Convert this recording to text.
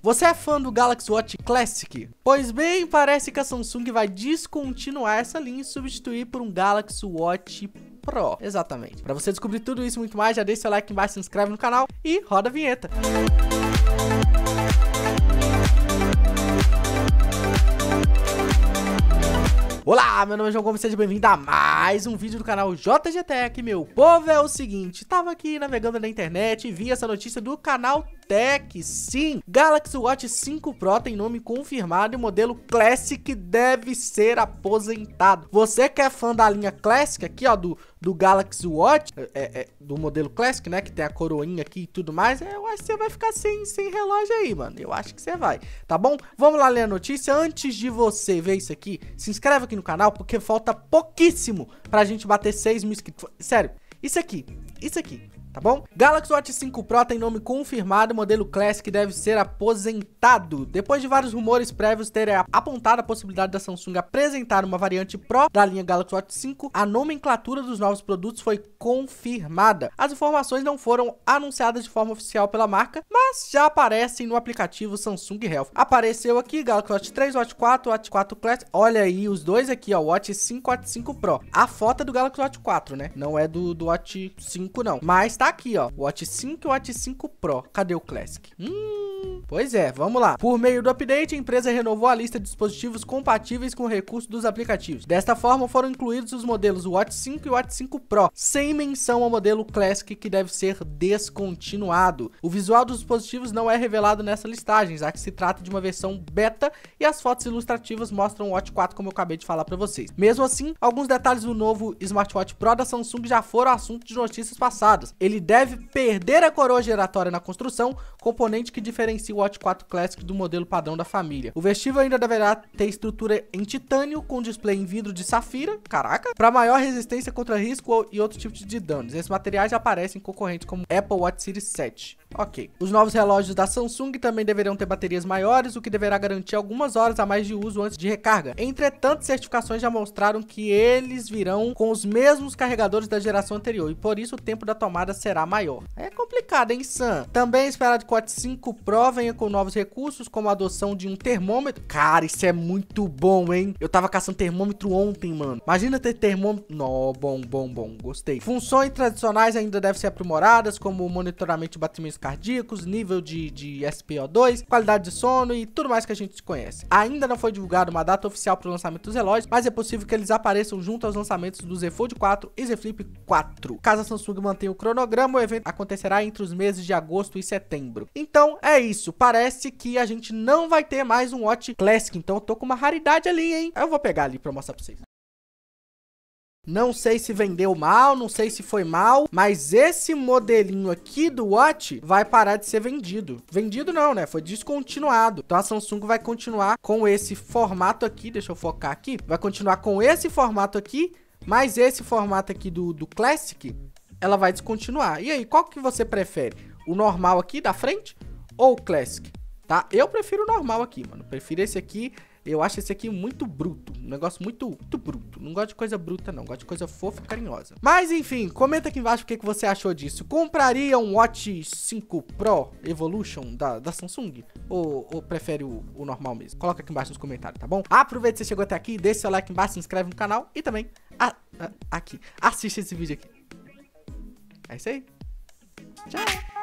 Você é fã do Galaxy Watch Classic? Pois bem, parece que a Samsung vai descontinuar essa linha e substituir por um Galaxy Watch Pro. Exatamente. Para você descobrir tudo isso e muito mais, já deixa seu like embaixo, se inscreve no canal e roda a vinheta. Olá, meu nome é João Gomes, seja bem-vindo a mais um vídeo do canal JG Tech. Meu povo, é o seguinte, tava aqui navegando na internet e vi essa notícia do canal Tech. Sim, Galaxy Watch 5 Pro tem nome confirmado e o modelo Classic deve ser aposentado. Você que é fã da linha Classic aqui, ó, do, do Galaxy Watch, é, é, é do modelo Classic, né, que tem a coroinha aqui e tudo mais, eu acho que você vai ficar sem, sem relógio aí, mano. Eu acho que você vai, tá bom? Vamos lá ler a notícia. Antes de você ver isso aqui, se inscreve aqui no canal, porque falta pouquíssimo pra gente bater 6 mil inscritos. Sério, isso aqui, isso aqui tá bom? Galaxy Watch 5 Pro tem nome confirmado, modelo Classic deve ser aposentado. Depois de vários rumores prévios terem apontado a possibilidade da Samsung apresentar uma variante Pro da linha Galaxy Watch 5, a nomenclatura dos novos produtos foi confirmada. As informações não foram anunciadas de forma oficial pela marca, mas já aparecem no aplicativo Samsung Health. Apareceu aqui Galaxy Watch 3, Watch 4, Watch 4 Classic. Olha aí os dois aqui, ó, Watch 5, Watch 5 Pro. A foto é do Galaxy Watch 4, né? Não é do, do Watch 5 não, mas tá aqui, ó. Watch 5 e Watch 5 Pro. Cadê o Classic? Hum, pois é, vamos lá. Por meio do update, a empresa renovou a lista de dispositivos compatíveis com o recurso dos aplicativos. Desta forma, foram incluídos os modelos Watch 5 e Watch 5 Pro, sem menção ao modelo Classic que deve ser descontinuado. O visual dos dispositivos não é revelado nessa listagem, já que se trata de uma versão beta e as fotos ilustrativas mostram o Watch 4 como eu acabei de falar para vocês. Mesmo assim, alguns detalhes do novo Smartwatch Pro da Samsung já foram assunto de notícias passadas. Ele deve perder a coroa giratória na construção, componente que diferencia Watch 4 Classic do modelo padrão da família. O vestível ainda deverá ter estrutura em titânio com display em vidro de safira, caraca, para maior resistência contra risco e outros tipos de danos. Esses materiais já aparecem em concorrentes como Apple Watch Series 7. Ok. Os novos relógios da Samsung também deverão ter baterias maiores, o que deverá garantir algumas horas a mais de uso antes de recarga. Entretanto, certificações já mostraram que eles virão com os mesmos carregadores da geração anterior e por isso o tempo da tomada será maior. É complicado, hein, Sam? Também é esperado que o Watch 5 Pro venha com novos recursos, como a adoção de um termômetro. Cara, isso é muito bom, hein? Eu tava caçando termômetro ontem, mano. Imagina ter termômetro... Nó, bom, bom, bom. Gostei. Funções tradicionais ainda devem ser aprimoradas, como monitoramento de batimentos cardíacos, nível de, de SPO2, qualidade de sono e tudo mais que a gente conhece. Ainda não foi divulgada uma data oficial para o lançamento dos relógios, mas é possível que eles apareçam junto aos lançamentos do Z Fold 4 e Z Flip 4. Caso a Samsung mantenha o cronograma, o evento acontecerá entre os meses de agosto e setembro. Então é isso, parece que a gente não vai ter mais um Watch Classic, então eu tô com uma raridade ali, hein? Eu vou pegar ali para mostrar para vocês. Não sei se vendeu mal, não sei se foi mal, mas esse modelinho aqui do Watch vai parar de ser vendido. Vendido não, né? Foi descontinuado. Então a Samsung vai continuar com esse formato aqui, deixa eu focar aqui. Vai continuar com esse formato aqui, mas esse formato aqui do, do Classic, ela vai descontinuar. E aí, qual que você prefere? O normal aqui da frente ou o Classic? Tá? Eu prefiro o normal aqui, mano. Prefiro esse aqui eu acho esse aqui muito bruto. Um negócio muito, muito bruto. Não gosto de coisa bruta, não. Gosto de coisa fofa e carinhosa. Mas, enfim, comenta aqui embaixo o que, que você achou disso. Compraria um Watch 5 Pro Evolution da, da Samsung? Ou, ou prefere o, o, normal mesmo? Coloca aqui embaixo nos comentários, tá bom? Aproveita que você chegou até aqui, deixa seu like embaixo, se inscreve no canal e também a, a, aqui. Assiste esse vídeo aqui. É isso aí. Tchau.